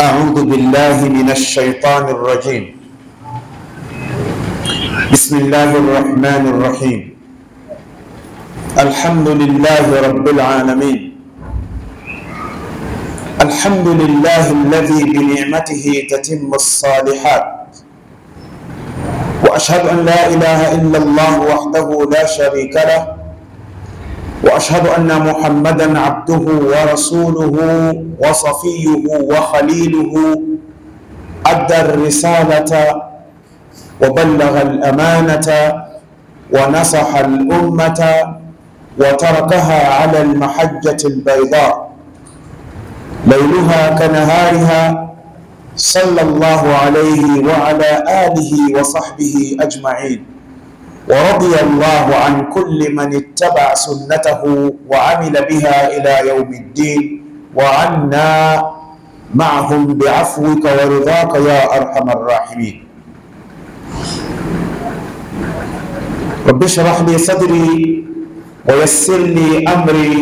أعوذ بالله من الشيطان الرجيم. بسم الله الرحمن الرحيم. الحمد لله رب العالمين. الحمد لله الذي بنعمته تتم الصالحات. وأشهد أن لا إله إلا الله وحده لا شريك له وأشهد أن محمدا عبده ورسوله وصفيه وخليله أدى الرسالة وبلغ الأمانة ونصح الأمة وتركها على المحجة البيضاء. ليلها كنهارها صلى الله عليه وعلى آله وصحبه أجمعين. ورضي الله عن كل من اتبع سنته وعمل بها إلى يوم الدين. وعنا معهم بعفوك ورضاك يا أرحم الراحمين. رب اشرح لي صدري ويسر لي أمري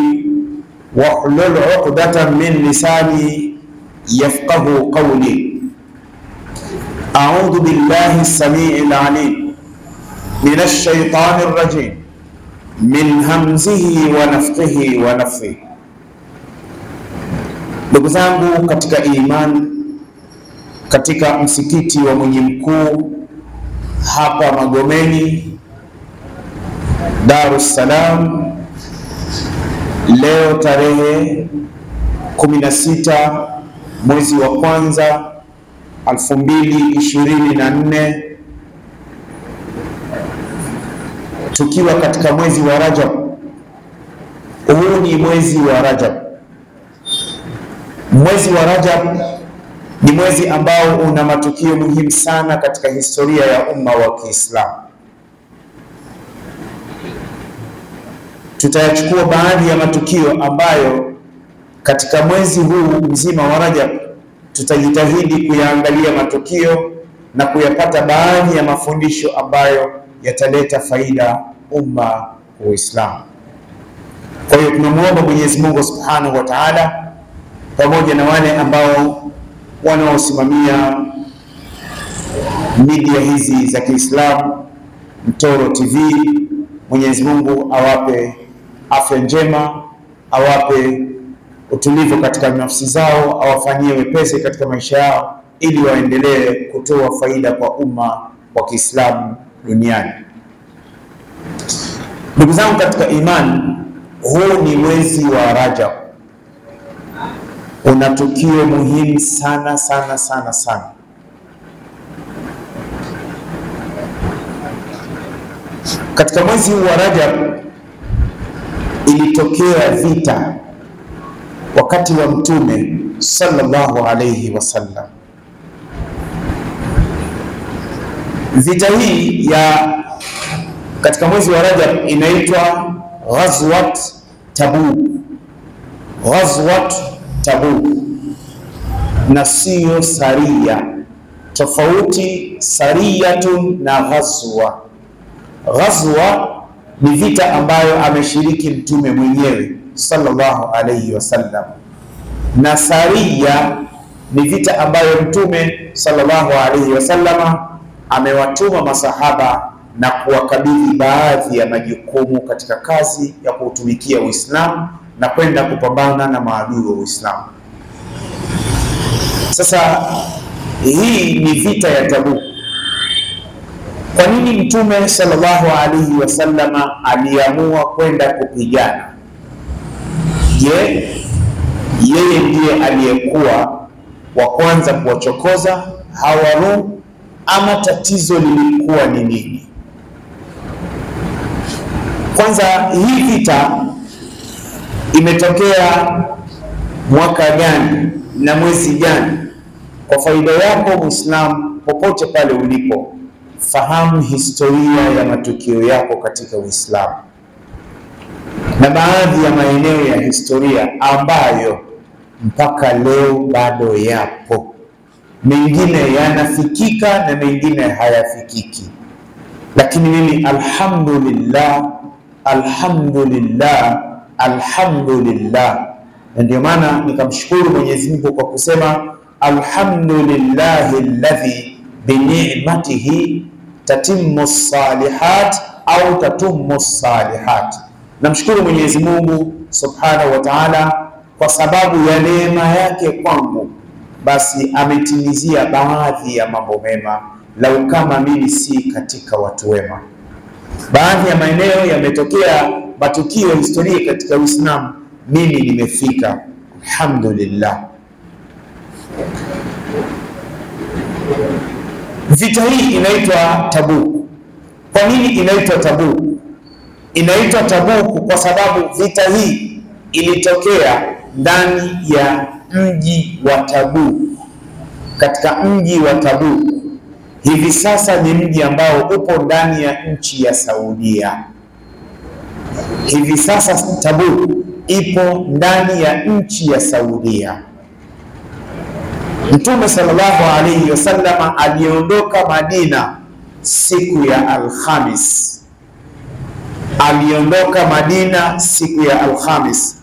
واحلل عقدة من لساني يفقه قولي. أعوذ بالله السميع العليم. min alshaitani rrajim min hamzihi wa nafthihi wa nafthihi. Ndugu zangu katika iman katika msikiti wa Mwenye Mkuu hapa Magomeni, Dar Salaam, leo tarehe 16 mwezi wa kwanza 2024 tukiwa katika mwezi wa Rajab. Huu ni mwezi wa Rajab. Mwezi wa Rajab ni mwezi ambao una matukio muhimu sana katika historia ya umma wa Kiislamu. Tutayachukua baadhi ya matukio ambayo katika mwezi huu mzima wa Rajab tutajitahidi kuyaangalia matukio na kuyapata baadhi ya mafundisho ambayo yataleta faida umma Uislamu. Kwa hiyo tunamwomba Mwenyezi Mungu Subhanahu wa Ta'ala, pamoja na wale ambao wanaosimamia media hizi za Kiislamu, Mtoro TV, Mwenyezi Mungu awape afya njema, awape utulivu katika nafsi zao, awafanyie wepesi katika maisha yao, ili waendelee kutoa faida kwa umma wa Kiislamu duniani. Ndugu zangu katika imani, huu ni mwezi wa Rajab, una tukio muhimu sana sana sana sana. Katika mwezi huu wa Rajab ilitokea vita wakati wa Mtume sallallahu alayhi wasallam. Vita hii ya katika mwezi wa Rajab inaitwa Ghazwat Tabuk, Ghazwat Tabuk na siyo saria. Tofauti sariyatun na ghazwa. Ghazwa ni vita ambayo ameshiriki mtume mwenyewe sallallahu alayhi wasallam, na saria ni vita ambayo mtume sallallahu alayhi wasallama amewatuma masahaba na kuwakabidhi baadhi ya majukumu katika kazi ya kuutumikia Uislamu na kwenda kupambana na maadui wa Uislamu. Sasa hii ni vita ya Tabuk. Kwa nini Mtume sallallahu alaihi wasallama aliamua kwenda kupigana? Je, yeye ndiye aliyekuwa wa kwanza kuwachokoza hawa ama tatizo lilikuwa ni nini? Kwanza, hii vita imetokea mwaka gani na mwezi gani? Kwa faida yako Muislamu, popote pale ulipo, fahamu historia ya matukio yako katika Uislamu na baadhi ya maeneo ya historia ambayo mpaka leo bado yapo, mengine yanafikika na mengine hayafikiki, lakini mimi alhamdulillah, alhamdulillah alhamdulillah, na ndio maana nikamshukuru Mwenyezi Mungu kwa kusema alhamdulillahi alladhi binicmatihi tatimmu salihat au tatummu salihat. Namshukuru Mwenyezi Mungu subhanahu wa ta'ala kwa sababu ya neema yake kwangu, basi ametimizia baadhi ya mambo mema, lau kama mimi si katika watu wema. Baadhi ya maeneo yametokea matukio ya historia katika Uislamu, mimi nimefika, alhamdulillah. Vita hii inaitwa Tabuk. Kwa nini inaitwa Tabuk? Inaitwa Tabuk kwa sababu vita hii ilitokea ndani ya mji wa Tabuk, katika mji wa Tabuk. Hivi sasa ni mji ambao upo ndani ya nchi ya Saudia. Hivi sasa Tabuk ipo ndani ya nchi ya Saudia. Mtume sallallahu alaihi wasallam aliondoka Madina siku ya Alhamis, aliondoka Madina siku ya Alhamis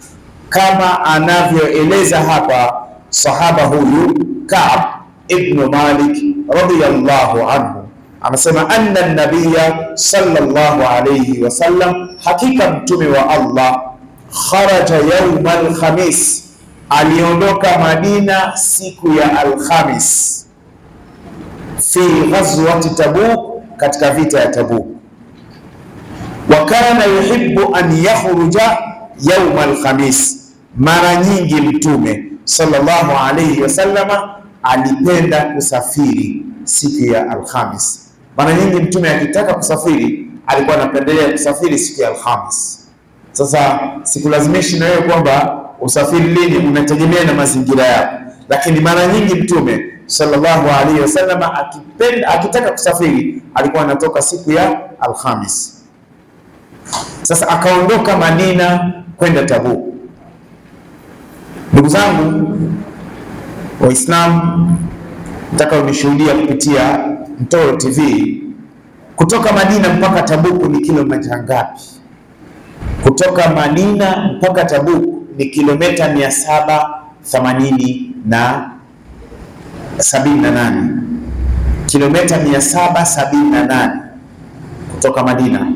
kama anavyoeleza hapa sahaba huyu Kaab ibnu Malik radhiyallahu anhu, anasema anna nabiya sallallahu alayhi wasallam, hakika mtume wa Allah kharaja yauma alkhamis, aliondoka Madina siku ya Alkhamis. Fi ghazwati Tabuk, katika vita ya Tabuk. Wa kana yuhibbu an yakhruja yauma alkhamis, mara nyingi mtume sallallahu alayhi wasallama alipenda kusafiri siku ya Alhamis. Mara nyingi mtume akitaka kusafiri alikuwa anapendelea kusafiri siku ya Alhamis. Sasa sikulazimishi na wewe kwamba usafiri lini, unategemea na mazingira yako, lakini mara nyingi mtume sallallahu alaihi wasallam akipenda akitaka kusafiri alikuwa anatoka siku ya Alhamis. Sasa akaondoka Madina kwenda Tabuk. Ndugu zangu Waislamu, nataka unishuhudia kupitia Mtoro TV, kutoka Madina mpaka Tabuku ni kilomita ngapi? Kutoka Madina mpaka Tabuku ni kilomita mia saba themanini na sabini na nane. Kilomita mia saba sabini na nane kutoka Madina,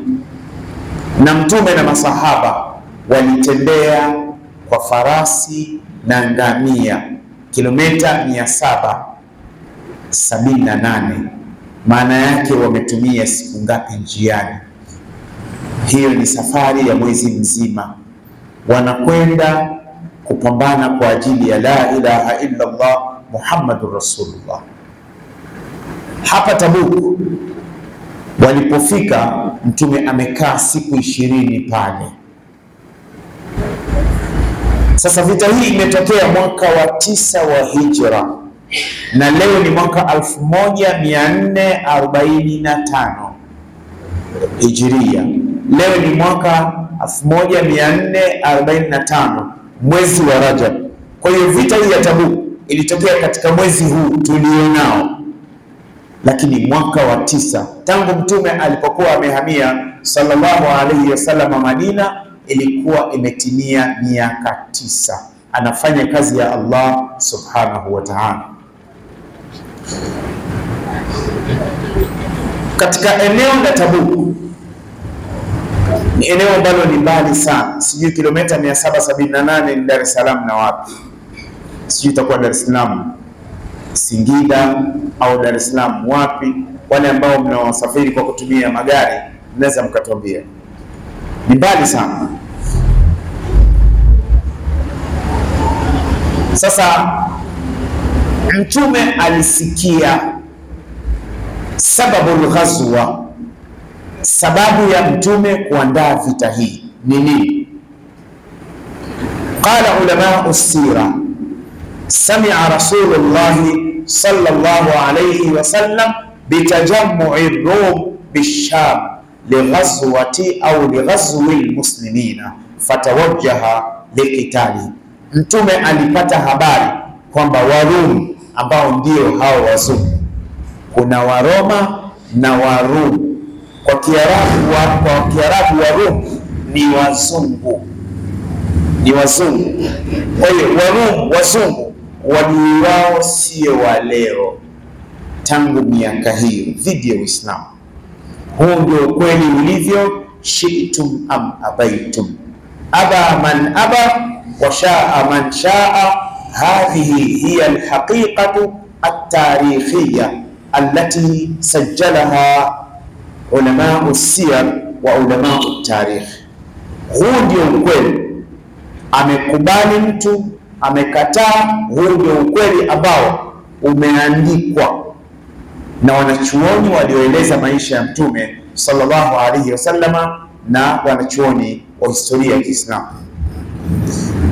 na mtume na masahaba walitembea kwa farasi na ngamia kilomita mia saba sabini na nane. Maana yake wametumia siku ngapi njiani? Hiyo ni safari ya mwezi mzima, wanakwenda kupambana kwa ajili ya la ilaha illa Allah Muhammadur Rasulullah. Hapa Tabuk walipofika, mtume amekaa siku ishirini pale. Sasa vita hii imetokea mwaka wa tisa wa hijra na leo ni mwaka alfu moja mia nne arobaini na tano hijiria. Leo ni mwaka elfu moja mia nne arobaini na tano mwezi wa Rajab. Kwa hiyo vita hii ya Tabuk ilitokea katika mwezi huu tulionao, lakini mwaka wa tisa tangu mtume alipokuwa amehamia sallallahu alaihi wasallam Madina, ilikuwa imetimia miaka tisa anafanya kazi ya Allah subhanahu wa ta'ala. Katika eneo la Tabuk ni eneo ambalo ni mbali sana, sijui kilomita 778 ni Dar es Salaam na wapi, sijui itakuwa Dar es Salaam Singida au Dar es Salaam wapi. Wale ambao mnaosafiri kwa kutumia magari mnaweza mkatuambia, ni mbali sana. Sasa mtume alisikia sababu ghazwa, sababu ya mtume kuandaa vita hii ni nini? Qala ulamau sira samia rasulullahi sallallahu alayhi wasallam bitajamui rum bisham lighazwati au lighazwi lmuslimina fatawajaha likitali Mtume alipata habari kwamba Warumi ambao ndio hao wazungu, kuna Waroma na Warumi Kwa Kiarabu wa, kwa Kiarabu Warumi ni wazungu, ni wazungu. Kwa hiyo Warumi wazungu wadui wao sio wa leo, tangu miaka hiyo dhidi ya Uislamu. Huu ndio ukweli ulivyo, shi'tum am abaitum, aba man aba wa shaa man shaa. Hadhihi hiya alhaqiqatu at-tarikhiyya allati sajjalaha ulamau siyar wa ulamau tarikh. Huu ndio ukweli, amekubali mtu amekataa, huu ndio ukweli ambao umeandikwa na wanachuoni walioeleza maisha ya Mtume sallallahu alaihi wasallama na wanachuoni wa historia ya Kiislamu.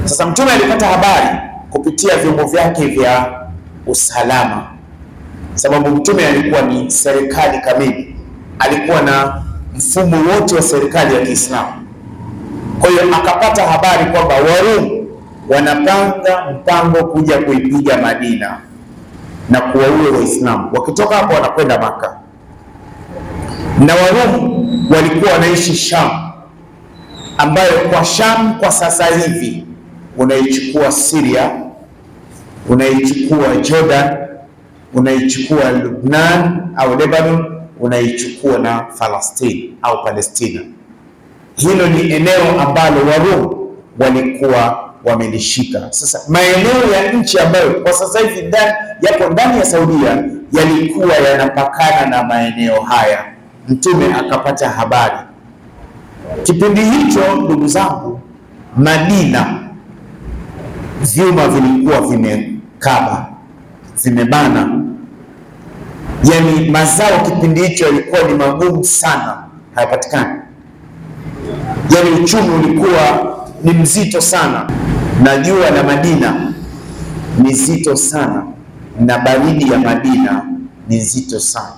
Sasa Mtume alipata habari kupitia vyombo vyake vya usalama, sababu Mtume alikuwa ni serikali kamili, alikuwa na mfumo wote wa serikali ya Kiislamu. Kwa hiyo akapata habari kwamba Warum wanapanga mpango kuja kuipiga Madina na kuwaua Waislamu. Wakitoka hapo wanakwenda Maka, na Warumi walikuwa wanaishi Sham, ambayo kwa Sham kwa sasa hivi unaichukua siria unaichukua Jordan, unaichukua Lubnan au Lebanon, unaichukua na Falastini au Palestina. Hilo ni eneo ambalo Warumi walikuwa wamelishika. Sasa maeneo ya nchi ambayo kwa sasa hivi ndani yapo ndani ya Saudia yalikuwa yanapakana na maeneo haya. Mtume akapata habari kipindi hicho, ndugu zangu, Madina vyuma vilikuwa vimekaba vimebana, yani mazao kipindi hicho yalikuwa ni magumu sana, hayapatikani. Yani uchumi ulikuwa ni mzito sana, na jua la Madina ni zito sana, na baridi ya Madina ni nzito sana.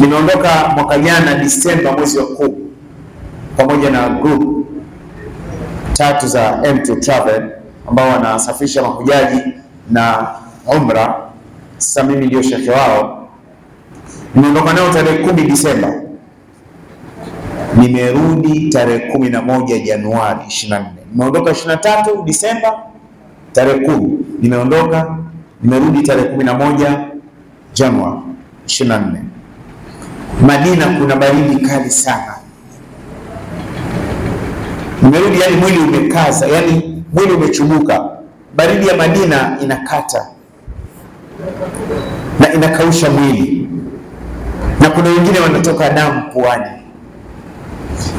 Nimeondoka mwaka jana Disemba, mwezi wa kumi, pamoja na group tatu za M2 Travel ambao wanasafirisha mahujaji na umra. Sasa mimi ndio shekhe wao, nimeondoka nao tarehe kumi Disemba nimerudi tarehe kumi na moja Januari 24. Nimeondoka 23 Disemba tarehe kumi nimeondoka, nimerudi tarehe kumi na moja Januari 24. Madina kuna baridi kali sana, nimerudi yani mwili umekaza, yani mwili umechubuka. Baridi ya Madina inakata na inakausha mwili, na kuna wengine wanatoka damu puani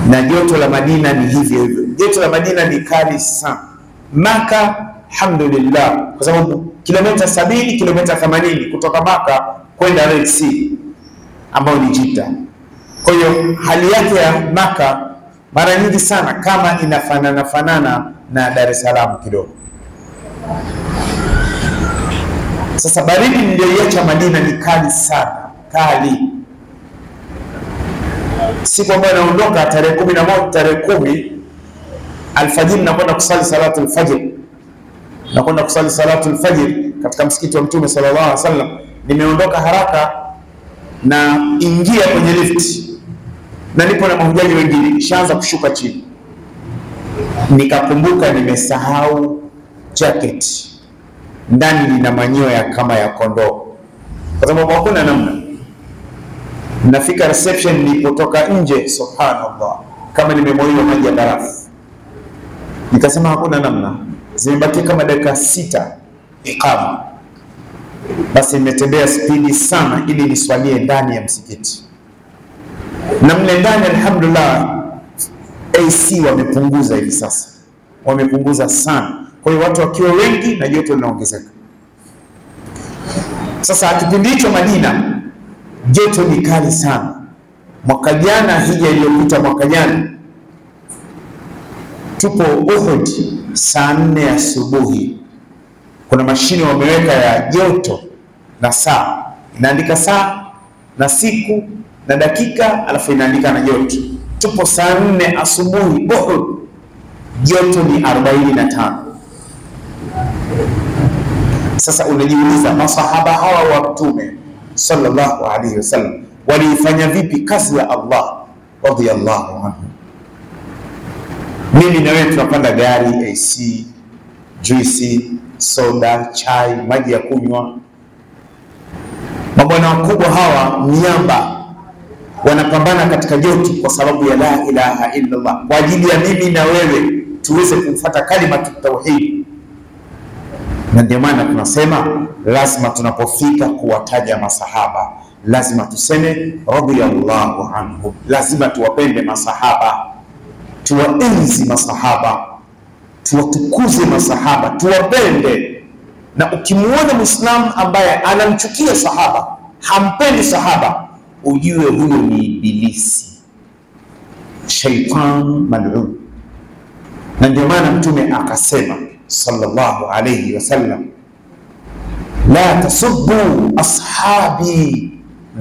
na joto la Madina ni hivyo hivyo. Joto la Madina ni kali sana. Maka, alhamdulillah, kwa sababu kilomita sabini kilomita themanini kutoka Maka kwenda Red Sea ambayo ni Jidda. Kwa hiyo hali yake ya Maka mara nyingi sana kama inafanana fanana na Dar es Salaam kidogo. Sasa baridi niliyoiacha Madina ni kali sana, kali siku ambayo naondoka tarehe kumi na moja tarehe kumi alfajiri, nakwenda kusali salatu alfajiri, nakwenda kusali salatu alfajiri katika msikiti wa Mtume sallallahu alaihi wasallam. Nimeondoka haraka na ingia kwenye lift, na nipo na mahujaji wengine, nishaanza kushuka chini, nikakumbuka nimesahau jacket. Ndani, lina manyoya kama ya kondoo, kwa sababu hakuna namna. Nafika reception, nilipotoka nje, subhanallah, kama nimemwaiwa maji ya barafu. Nikasema hakuna namna, zimebaki kama dakika sita ikama. Basi nimetembea spidi sana ili niswalie ndani ya msikiti, na mle ndani alhamdulillah, AC wamepunguza hivi sasa, wamepunguza sana. Kwa hiyo watu wakiwa wengi na joto linaongezeka. Sasa kipindi hicho Madina joto ni kali sana. Mwaka jana, hija iliyopita, mwaka jana tupo Uhud saa nne asubuhi, kuna mashine wameweka ya joto na saa, inaandika saa na siku na dakika, alafu inaandika na joto. Tupo saa nne asubuhi Uhud, joto ni arobaini na tano. Sasa unajiuliza masahaba hawa wa Mtume sallallahu alaihi wasallam waliifanya vipi kazi ya Allah radhiyallahu anhu? Mimi na wewe tunapanda gari, AC, juisi, soda, chai, maji ya kunywa. Mabwana wakubwa hawa miamba wanapambana katika joto kwa sababu ya la ilaha illa Allah, kwa ajili ya mimi na wewe tuweze kumfuata kalimatu tauhid. Na ndio maana tunasema lazima tunapofika kuwataja masahaba lazima tuseme radhiyallahu anhu, lazima tuwapende masahaba, tuwaenzi masahaba, tuwatukuze masahaba, tuwapende. Na ukimwona Muislamu ambaye anamchukia sahaba, hampendi sahaba, ujue huyo ni Ibilisi, shaitan mal'un. Na ndio maana Mtume akasema sallallahu alayhi wasallam, la tasubu ashabi,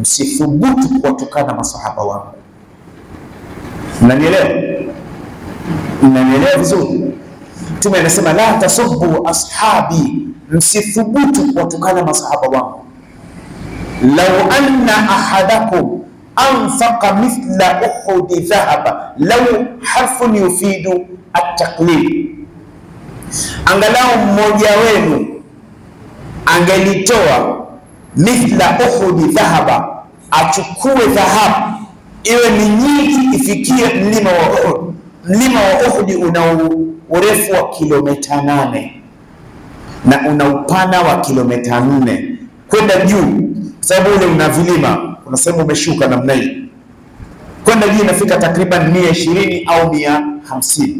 msithubutu kuwatukana masahaba wangu. Mnanielewa? Mnanielewa vizuri? Mtume anasema la tasubu ashabi, msithubutu kuwatukana masahaba wangu. Lau anna ahadakum anfaqa mithla uhudi dhahaba, lau harfun yufidu at-taqlid, angalau mmoja wenu angelitoa mithla uhudi dhahaba, achukue dhahabu iwe ni nyingi ifikie mlima wa Uhud. Mlima wa Uhud una urefu wa kilomita nane na una upana wa kilomita nne kwenda juu, kwa sababu ule una vilima, kuna sehemu umeshuka namna hii kwenda juu inafika takriban mia ishirini au mia hamsini.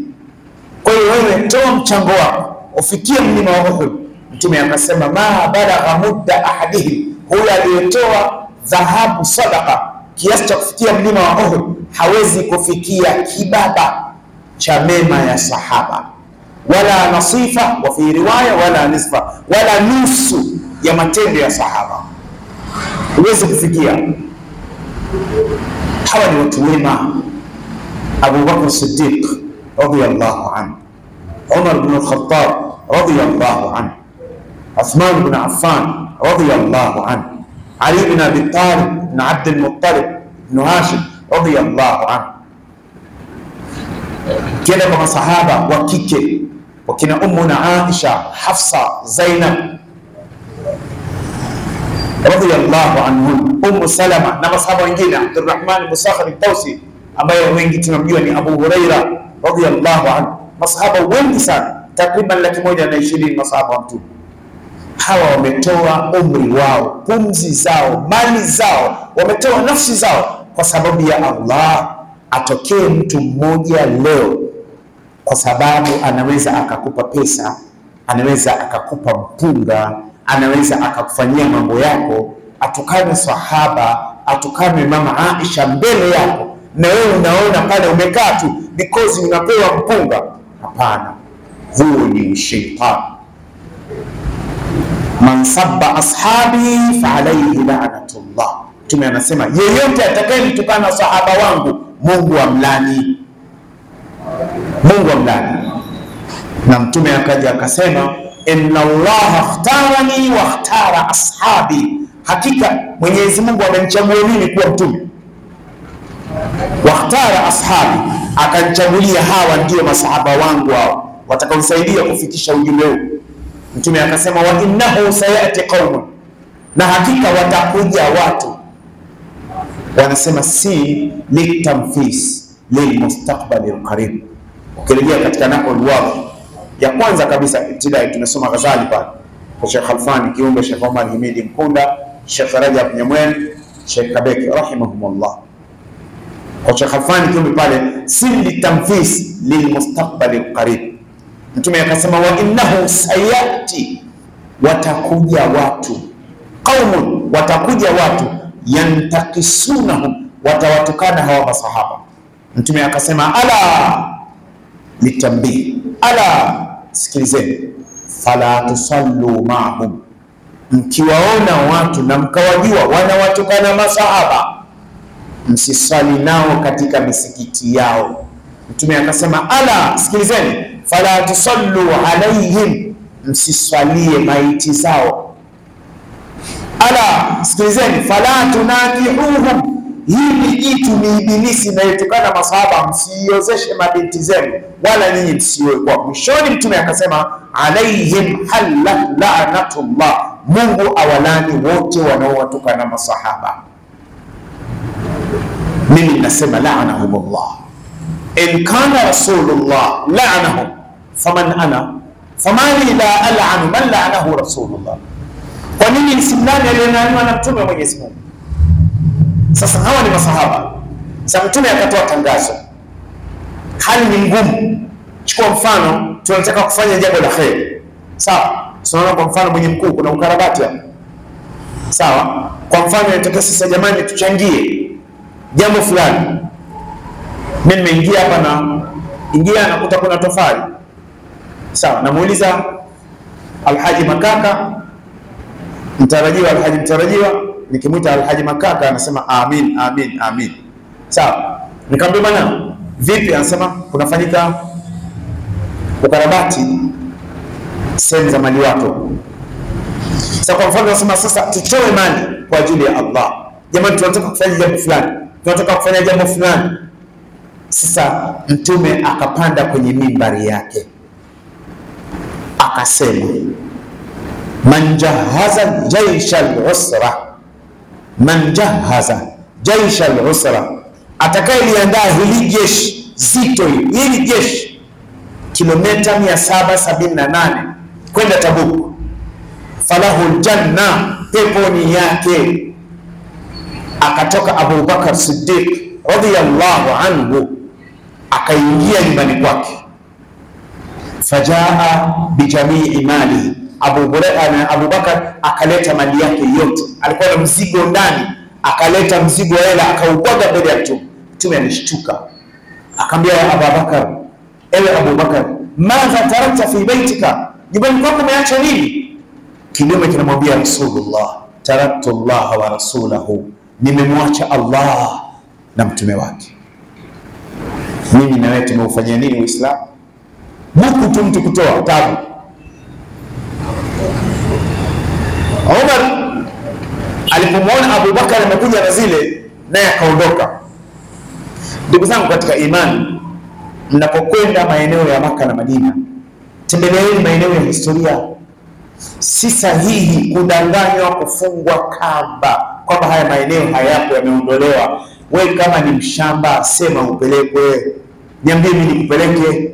Kwa hiyo wewe toa mchango wako ufikie mlima wa Uhud. Mtume akasema ma balagha mudda ahadihim, huyo aliyetoa dhahabu sadaka kiasi cha kufikia mlima wa Uhud hawezi kufikia kibaba cha mema ya sahaba, wala nasifa, wa fi riwaya wala nisfa, wala nusu ya matendo ya sahaba, huwezi kufikia. Hawa ni watu wema. Abu Bakr Siddiq radhiyallahu anhu, Umar bin al-Khattab radhiyallahu anhu, Uthman bin Affan radhiyallahu anhu, Ali bin Abi Talib bin Abd al-Muttalib bin Hashim radhiyallahu anhu. Kienda kwa masahaba wa kike wakina Ummuna Aisha, Hafsa, Zainab radhiyallahu anhum, Ummu Salama na masahaba wengine, Abdurrahman ibn Sakhr al-Tausi ambaye wengi tunamjua ni Abu Huraira radhiyallahu anhu. Masahaba wengi sana, takriban laki moja na ishirini masahaba wa Mtume. Hawa wametoa umri wao, pumzi zao, mali zao, wametoa nafsi zao kwa sababu ya Allah. Atokee mtu mmoja leo, kwa sababu anaweza akakupa pesa, anaweza akakupa mpunga, anaweza akakufanyia mambo yako, atukane sahaba, atukane mama Aisha mbele yako, na wewe unaona pale umekaa tu because unapewa mpunga. Hapana, huo ni sheitani. Man sabba ashabi fa alayhi la'natullah. Mtume anasema yeyote atakayemtukana sahaba wangu Mungu amlani, Mungu amlani. Na mtume akaja akasema inna Allaha ikhtarani wa ikhtara ashabi, hakika Mwenyezi Mungu amenichagua mimi kuwa mtume. Wakhtara ashabi, akanichagulia hawa ndio masahaba wangu hao watakaonisaidia kufikisha ujumbe huu. Mtume akasema wa innahu sayati qaumun, na hakika watakuja watu wanasema si litamfis lilmustakbali lqarib. Ukirejea katika naql wadhi ya kwanza kabisa ibtidai, tumesoma Ghazali pale. Kwa Sheikh Khalfani kiumbe, Sheikh Omar Himidi Mkunda, Sheikh Rajab Nyamwen, Sheikh Kabeki rahimahumullah. Kwa Sheikh Khalfani kiumbe pale, si litamfis lilmustakbali lqarib. Mtume akasema wa innahu sayati, watakuja watu. Qaumun, watakuja watu yantakisunahum, watawatukana hawa masahaba. Mtume akasema ala litambii, ala sikilizeni, fala tusallu maahum, mkiwaona watu na mkawajua wanawatukana masahaba msiswali nao katika misikiti yao. Mtume akasema ala, sikilizeni, fala tusallu alaihim, msiswalie maiti zao. Ala, sikilizeni, fala tunakihuhum, hili jitu ni ibilisi inayetokana masahaba, msiozeshe mabinti zenu wala ninyi msioe kwa. Mwishoni Mtume akasema alaihim hallat lanatullah, Mungu awalani wote wanaowatukana masahaba. Mimi nasema lanahumullah in kana rasulullah laanahum faman ana famani la alanu man laanahu rasulullah. Kwa nini nisimlani aliyenaniwa na mtume wa Mwenyezi Mungu? Sasa hawa ni masahaba. Sasa mtume akatoa tangazo, hali ni ngumu. Chukua mfano, tunataka kufanya jambo la kheri, sawa? Tunaona kwa mfano mwenye mkuu, kuna ukarabati hapa, sawa? Kwa mfano inatokea sasa, jamani, tuchangie jambo fulani. Mimi nimeingia hapa na ingia, nakuta kuna tofali, sawa? Namuuliza Alhaji Makaka mtarajiwa, Alhaji mtarajiwa nikimwita Alhaji Makaka anasema amin, amin, amin. Sawa, nikamwambia bwana, vipi? Anasema kunafanyika ukarabati sehemu za mali wako. Sasa kwa mfano anasema sasa tutoe mali kwa ajili ya Allah. Jamani, tunataka kufanya jambo fulani, tunataka kufanya jambo fulani. Sasa Mtume akapanda kwenye mimbari yake akasema, man jahaza jaisha al-usra man jahaza jaisha al-usra, atakayeliandaa hili jeshi zito hili. Jeshi kilomita 778 kwenda Tabuk, falahu ljanna, peponi yake. Akatoka Abu Bakar Siddiq radhiyallahu anhu akaingia nyumbani kwake, fajaa bijamii mali Abu Hurairah Abu Bakar akaleta mali yake yote, alikuwa na mzigo ndani, akaleta mzigo wa hela akaubwaga mbele ya Mtume. Mtume alishtuka akamwambia, ya Abu Bakar, ewe Abu Bakar, madha tarakta fi baitika, nyumbani kwako umeacha nini? Kinyume kinamwambia Rasulullah, taraktu Allah wa rasulahu, nimemwacha Allah na mtume wake. Mimi na wewe tumeufanyia nini Uislamu? Buku tu mtu kutoa tabu Umar alipomwona Abubakar amekuja na zile, naye akaondoka. Ndugu zangu katika imani, mnapokwenda maeneo ya Maka na Madina, tembeleeni maeneo ya historia. Si sahihi kudanganywa, kufungwa kamba kwamba haya maeneo hayapo, yameondolewa. We kama ni mshamba, sema upelekwe, niambie mimi nikupeleke,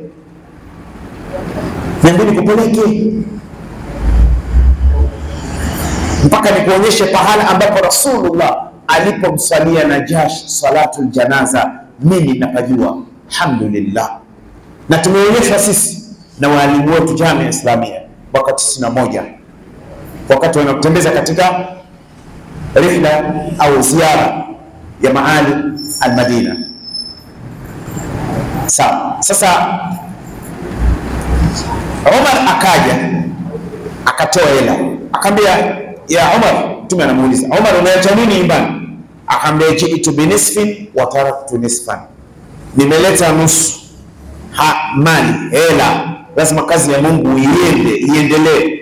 niambie nikupeleke mpaka nikuonyeshe pahala ambapo Rasulullah alipomswalia Najash salatu ljanaza, mimi napajua, alhamdulillah. Na tumeonyeshwa sisi na waalimu wetu Jamia Islamia mwaka 91 wakati wanakutembeza katika rihla au ziara ya maali almadina. Sawa, sasa Omar akaja akatoa hela akaambia ya Umar, mtume anamuuliza Umar, umeacha nini nyumbani? Akamwambia jitu binisfin wa taraktu nisfan, nimeleta nusu ha mali hela, lazima kazi ya Mungu iende iendelee,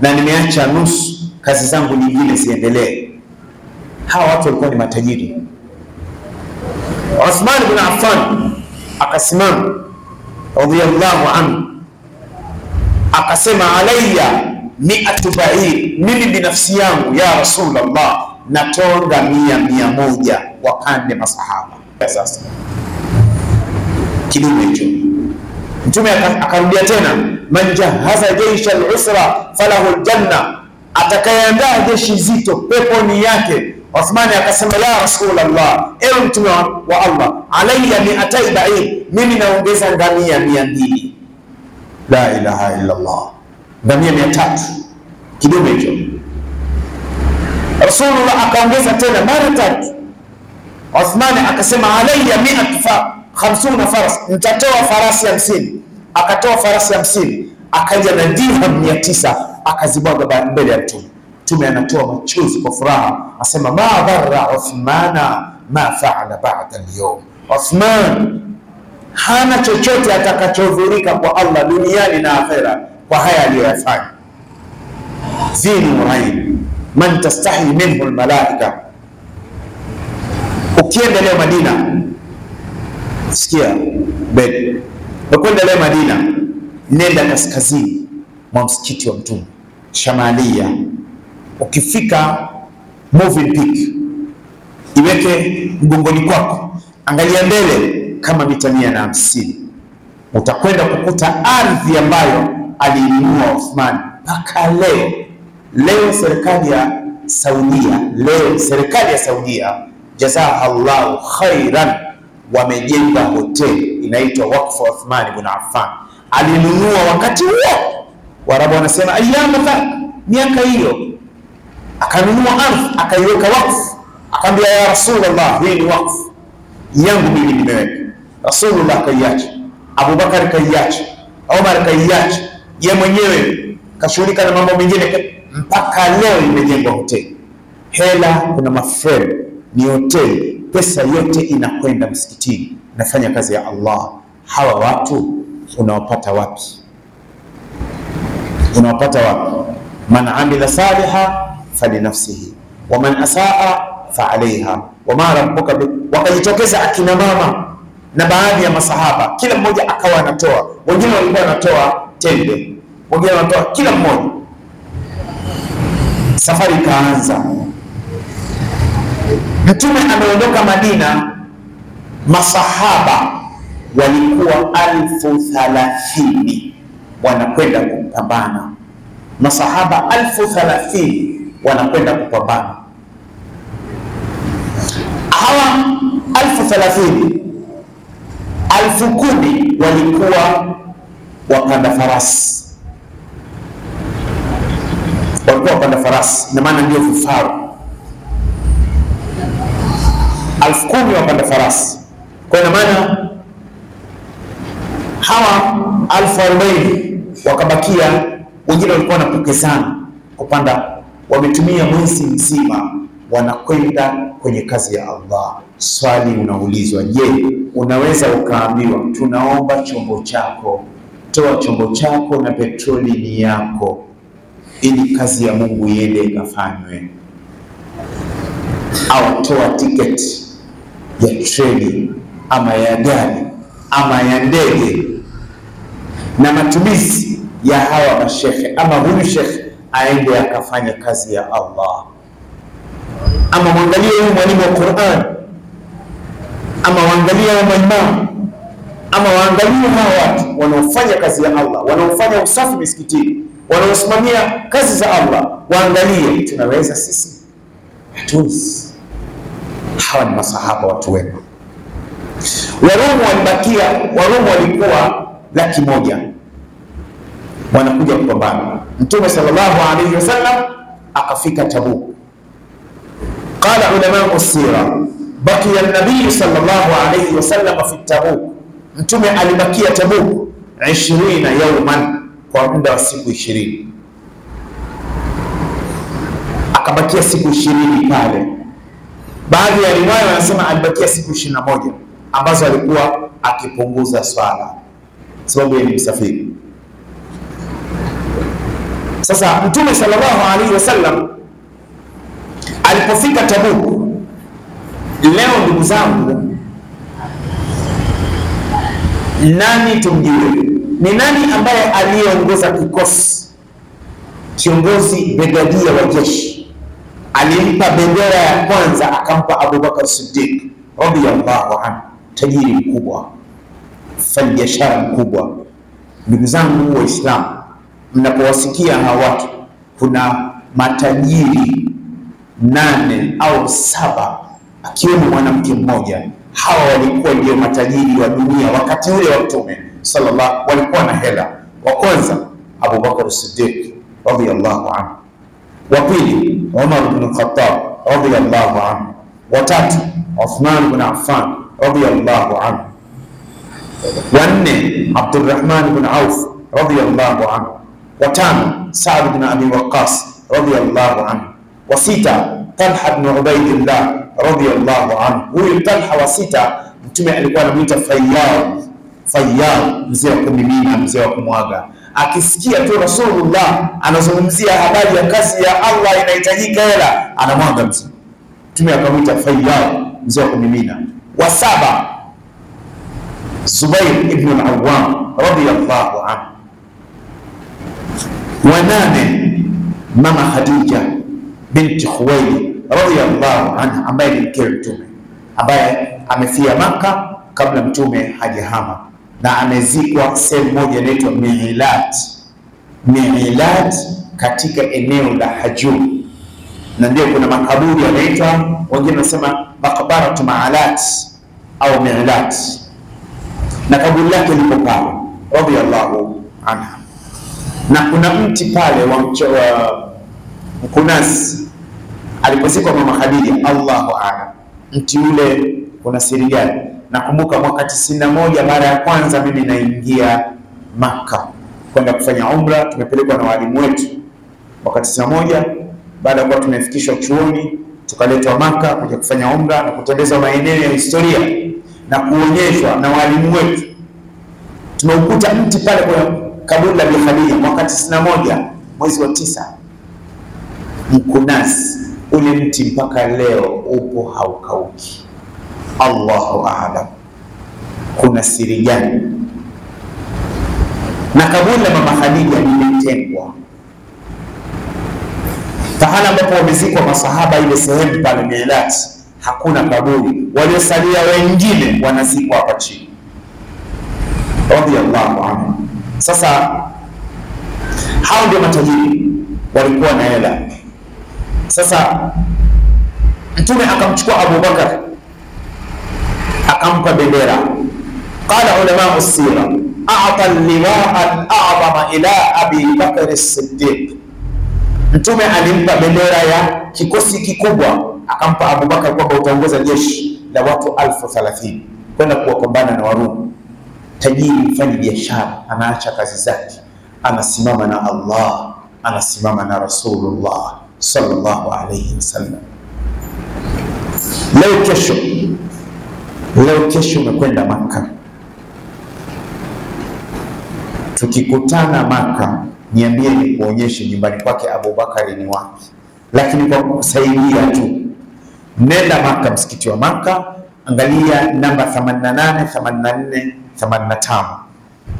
na nimeacha nusu, kazi zangu nyingine ziendelee. Hawa watu walikuwa ni matajiri. Uthman bin Affan akasimama radhiyallahu anhu akasema alayya miatu mimi binafsi yangu ya Rasulullah natonga mia mia moja wapande masahaba. Sasa kidume hicho, Mtume akarudia tena, man jahaza jeisha lusra falahu ljanna, atakayeandaa jeshi zito peponi yake. Uthmani akasema ya Rasulullah, ewe Mtume wa Allah, alayya miatai bair, mimi naongeza ngamia mia mbili. La ilaha illa Allah ngamia mia tatu kidume hicho. Rasulullah akaongeza tena mara tatu. Uthmani akasema alayya mi'at fa khamsuna faras, nitatoa farasi hamsini. Akatoa farasi hamsini, akaja na dirham mia tisa akazibwaga mbele ya Mtume. Mtume anatoa machozi kwa furaha, asema ma dharra Uthmana ma faala ba'da al-yawm. Uthman hana chochote atakachodhurika kwa Allah duniani na akhera kwa haya aliyoyafanya. Dhi nurain man tastahi minhu almalaika. Ukienda leo Madina, sikia bed, ukwenda leo Madina, nenda kaskazini mwa msikiti wa Mtume Shamalia, ukifika moving peak, iweke mgongoni kwako, angalia mbele kama mita mia na hamsini. Utakwenda kukuta ardhi ambayo aliinunua Uthman mpaka leo. Leo serikali ya Saudia, leo serikali ya Saudia jazahallahu khairan, wamejenga hoteli inaitwa Waqf Uthman ibn Affan. Alinunua wakati huo, Waarabu wanasema ayyama dhak, miaka hiyo, akanunua ardhi akaiweka wakfu, akaambia ya Rasulullah, hii ni wakfu yangu mimi nimeweka. Rasulullah kaiacha, Abubakar kaiacha, Omar kaiacha, ye mwenyewe kashughulika na mambo mengine, mpaka leo imejengwa hoteli. Hela kuna mafremu ni hoteli, pesa yote inakwenda msikitini, nafanya kazi ya Allah. Hawa watu unawapata wapi? Unawapata wapi? man amila saliha falinafsihi wa man asaa fa alaiha wama rabbuka. Wakajitokeza akina mama na baadhi ya masahaba, kila mmoja akawa anatoa. Wengine walikuwa wanatoa tende, wengine wanatoa, kila mmoja. Safari ikaanza, Mtume ameondoka Madina, masahaba walikuwa alfu thalathini wanakwenda kupambana, masahaba alfu thalathini wanakwenda kupambana. Hawa alfu thalathini alfu kumi walikuwa wapanda farasi, walikuwa wapanda farasi, na maana ndio vifaru. Alfu kumi wapanda farasi, kwa ina maana hawa alfu arobaini wakabakia. Wengine walikuwa wanapokezana kupanda, wametumia mwezi mzima wanakwenda kwenye kazi ya Allah. Swali unaulizwa, je, unaweza ukaambiwa tunaomba chombo chako, toa chombo chako na petroli ni yako, ili kazi ya Mungu iende ikafanywe, au toa tiketi ya treni ama ya gari ama ya ndege, na matumizi ya hawa mashekhe ama huyu shekhe aende akafanya kazi ya Allah. Ama mwangalie huyu mwalimu wa Qur'an, ama waangalie huyu maimamu, ama waangalie hawa watu wanaofanya kazi ya Allah, wanaofanya usafi misikitini, wanaosimamia kazi za Allah, waangalie. Tunaweza sisi? Hatuwezi. Hawa ni masahaba, watu wema. Warumu walibakia, Warumu walikuwa laki moja wanakuja kupambana. Mtume sallallahu alaihi wasallam akafika Tabuk. Qala ulamau sira bakiya nabiyu sallallahu alayhi wasallam fi Tabuk, mtume alibakia Tabuk ishirina yauman, kwa muda wa siku ishirini. Akabakia siku ishirini pale. Baadhi ya riwaya wanasema alibakia siku ishirini na moja ambazo alikuwa akipunguza swala sababu yeye ni msafiri. Sasa mtume sallallahu alaihi wasallam alipofika Tabuk, leo ndugu zangu, nani tumjue? Ni nani ambaye aliyeongoza kikosi? Kiongozi brigadia wa jeshi alimpa bendera ya kwanza, akampa Abubakar Siddiq radhiyallahu anhu, tajiri mkubwa, fanyabiashara mkubwa. Ndugu zangu Waislamu, mnapowasikia hawa watu, kuna matajiri nane au saba akiwemo mwanamke mmoja. Hawa walikuwa ndio matajiri wa dunia wakati ule wa Mtume sallallahu, walikuwa na hela. Wa kwanza Abubakar Siddiq radhiyallahu anhu, wa pili Umar ibn Khattab radhiyallahu anhu, wa tatu Uthman ibn Affan radhiyallahu anhu, wa nne Abdurrahman ibn Auf radhiyallahu anhu, wa tano Sa'd ibn Abi Waqqas radhiyallahu anhu. Wa sita Talha bin Ubaidillah radhiyallahu anhu. Huyu Talha wa sita Mtume alikuwa anamwita Fayyad, Fayyad, mzee wa kumimina, mzee wa kumwaga. Akisikia tu Rasulullah anazungumzia habari ya kazi ya Allah inahitajika hela, anamwaga mzee. Mtume akamwita Fayyad, mzee wa kumimina. Wa saba Zubair ibn al-Awwam radiyallahu anhu. Wa nane mama Khadija binti Khuwailid radiyallahu anha, ambaye ni mkewe Mtume, ambaye amefia Maka kabla Mtume hajahama. Na amezikwa sehemu moja inaitwa Miilat. Miilat katika eneo la hajum. Na ndio kuna makaburi yanaitwa, wengine wanasema makbaratu Maalat au Miilat, na kaburi lake liko pale radiyallahu anha, na kuna mti pale wa mkunazi alipozikwa mama Khadija, Allahu a'lam, mti ule kuna siri gani? Nakumbuka mwaka tisini na moja mara ya kwanza mimi naingia Makka kwenda kufanya umra, tumepelekwa na walimu wetu. Mwaka tisini na moja baada ya kuwa tumefikishwa chuoni, tukaletwa Maka kuja kufanya umra na kutembeza maeneo ya historia na kuonyeshwa na walimu wetu. Tumeukuta mti pale kwa kaburi la Bi Khadija mwaka tisini na moja mwezi wa tisa, mkunazi ule mti mpaka leo upo haukauki. Allahu aalam, kuna siri gani? Na kaburi la mama Khadija limetengwa pahala ambapo wamezikwa masahaba, ile sehemu pale Milat hakuna kaburi, waliosalia wengine wanazikwa hapa chini, radhiallahu anhu. Sasa hao ndio matajiri, walikuwa na hela. Sasa Mtume akamchukua Abubakar akampa bendera. Qala ulamau sira a'ta liwaa al-a'zama ila Abi Bakr as-Siddiq, Mtume alimpa bendera ya kikosi kikubwa, akampa Abubakar kwamba utaongoza jeshi la watu alfu thalathini kwenda kuwapambana na Warumi. Tajiri mfanya biashara, anaacha kazi zake, anasimama na Allah, anasimama na Rasulullah sallallahu alayhi wasallam. Leo kesho Leo kesho umekwenda Maka, tukikutana Maka niambie nikuonyeshe nyumbani kwake Abubakari ni wapi, lakini kwa kusaidia tu, nenda Maka, msikiti wa Maka, angalia namba 88, 84, 85,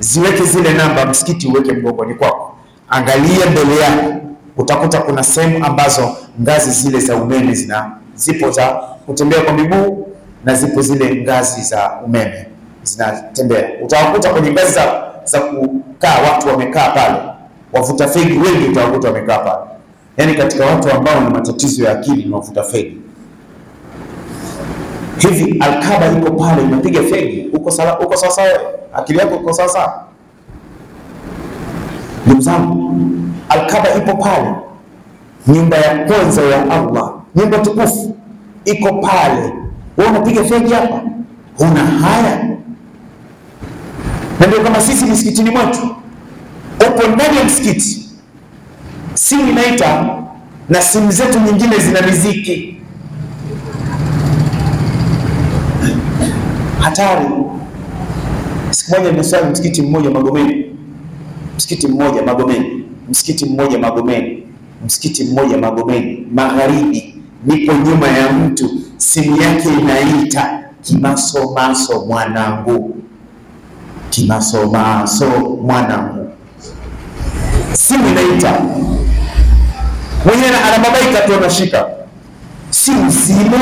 ziweke zile namba, msikiti uweke mgongoni kwako, angalia mbele yako, utakuta kuna sehemu ambazo ngazi zile za umeme zina zipo za kutembea kwa miguu na zipo zile ngazi za umeme zinatembea. Utawakuta kwenye ngazi za, za kukaa watu wamekaa pale, wavuta fegi wengi utawakuta wamekaa pale. Yaani katika watu ambao wana matatizo ya akili ni wavuta fegi. Hivi Alkaba iko pale inapiga fegi, uko sawa? Uko sawa sawa? Akili yako iko sawa sawa? Ndugu zangu, Alkaba ipo pale, nyumba ya kwanza ya Allah, nyumba tukufu. Iko pale. Wewe unapiga feki hapa, una haya? Na ndio kama sisi misikitini mwetu, upo ndani ya msikiti, simu inaita na simu zetu nyingine zina miziki. Hatari. Siku moja nimeswali msikiti mmoja Magomeni, msikiti mmoja Magomeni, msikiti mmoja Magomeni, msikiti mmoja Magomeni. Magharibi, nipo nyuma ya mtu. Simu yake inaita kimasomaso mwanangu, kimasomaso mwanangu, simu inaita. Mwenyewe anababaika tu, anashika. Simu zime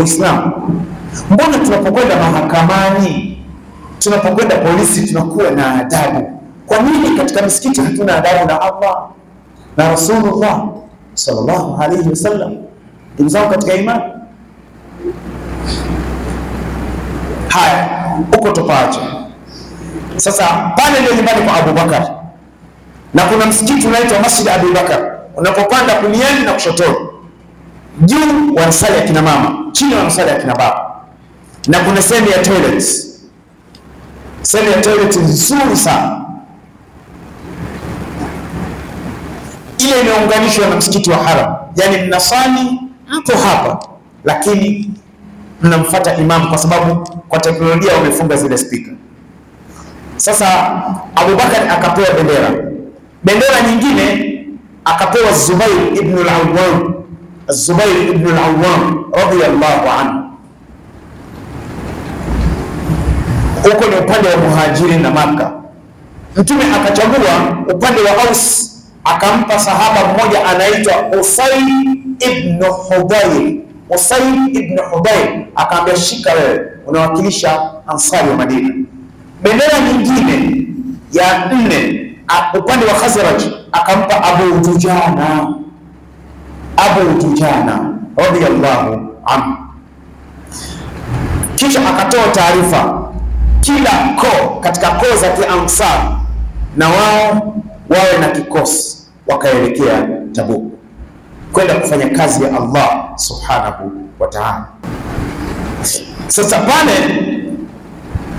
Uislamu, mbona tunapokwenda mahakamani, tunapokwenda polisi tunakuwa na adabu? Kwa nini katika misikiti hatuna adabu na Allah na Rasulullah sallallahu alayhi wasallam? Ndugu zangu katika imani, haya huko tupaache. Sasa pale ndio nyumbani kwa Abubakar, na kuna msikiti unaitwa Masjid Abubakar. Unapopanda kuliani na kushotoni, juu wanasali akina mama, chini wanasali akina baba, na kuna sehemu ya toilets. Sehemu ya toilet nzuri sana, ile inaunganishwa na msikiti wa Haram, yani mnasali mko hapa lakini mnamfuata imamu kwa sababu kwa teknolojia wamefunga zile spika. Sasa Abubakar akapewa bendera, bendera nyingine akapewa Zubair ibn al-Awwam Zubair ibn al-Awwam radhiyallahu anhu. Huko ni upande wa Muhajirin na Maka. Mtume akachagua upande wa Aus, akampa sahaba mmoja anaitwa Usaid ibn Hudayr. Usaid ibn Hudayr akaambia, shika wewe, unawakilisha Ansari wa Madina. Bendera nyingine ya nne upande wa Khazraj akampa Abu Dujana, Abu Dujana radhiyallahu anhu. Kisha akatoa taarifa kila koo katika koo za Kiansar na wao wawe na kikosi, wakaelekea Tabuk kwenda kufanya kazi ya Allah subhanahu wa ta'ala. Sasa pale